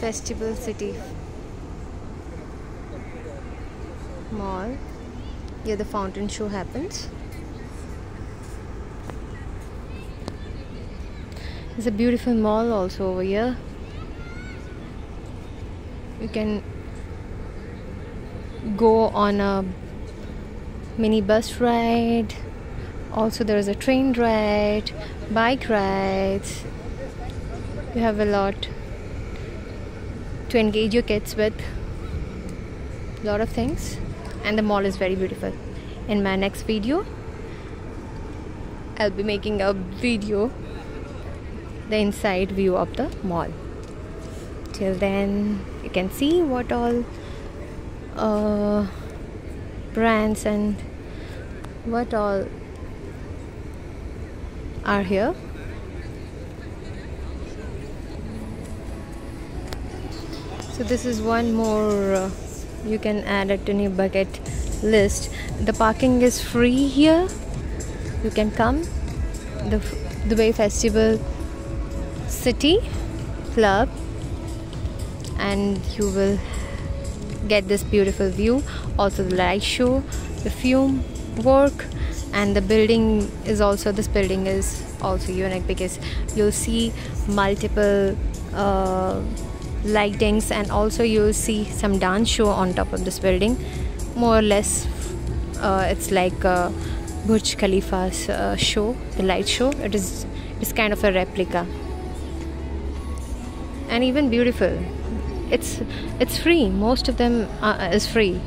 Festival City Mall. Here the fountain show happens. There's a beautiful mall also over here. You can go on a mini bus ride. Also, there is a train ride, bike rides. You have a lot to engage your kids with. A lot of things, and the mall is very beautiful. In my next video, I'll be making a video the inside view of the mall. Till then, you can see what all uh, brands and what all are here. So this is one more uh, you can add it in your bucket list. The parking is free here. You can come. The Dubai Festival City Club and you will get this beautiful view also the light show the fume work and the building is also this building is also unique because you'll see multiple uh, lightings and also you'll see some dance show on top of this building. More or less uh, it's like uh, Burj Khalifa's uh, show the light show. It is it's kind of a replica. And even beautiful. It's it's free. Most of them is free